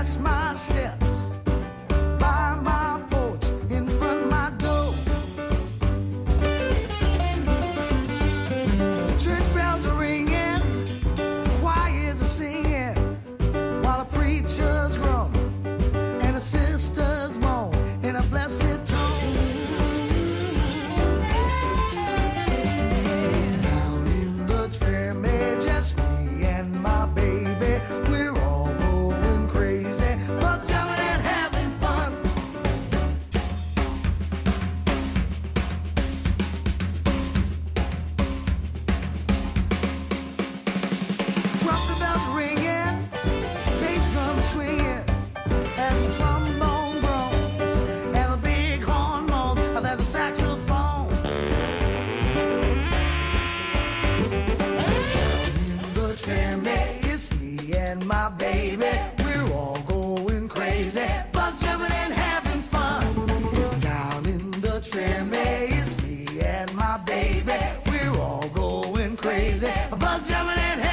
that's my step. my baby. We're all going crazy, bug jumping and having fun. Down in the tramway, maze, me and my baby. We're all going crazy, bug jumping and having